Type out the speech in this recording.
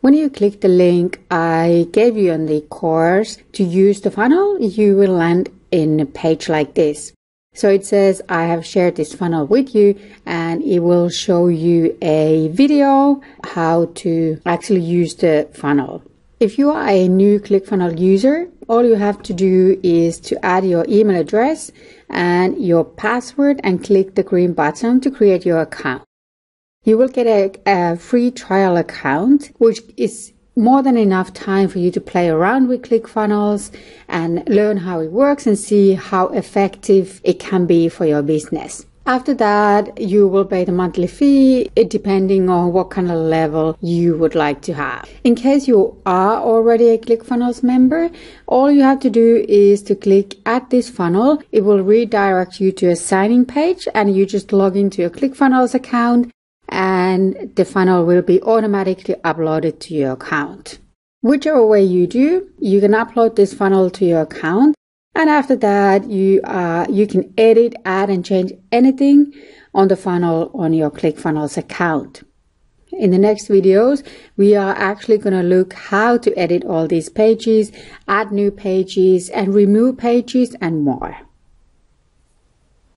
When you click the link I gave you on the course to use the funnel, you will land in a page like this. So it says, I have shared this funnel with you and it will show you a video how to actually use the funnel. If you are a new ClickFunnels user, all you have to do is to add your email address and your password and click the green button to create your account. You will get a, a free trial account, which is more than enough time for you to play around with ClickFunnels and learn how it works and see how effective it can be for your business. After that, you will pay the monthly fee depending on what kind of level you would like to have. In case you are already a ClickFunnels member, all you have to do is to click add this funnel. It will redirect you to a signing page and you just log into your ClickFunnels account and the funnel will be automatically uploaded to your account. Whichever way you do, you can upload this funnel to your account and after that, you uh, you can edit, add, and change anything on the funnel on your ClickFunnels account. In the next videos, we are actually going to look how to edit all these pages, add new pages, and remove pages, and more.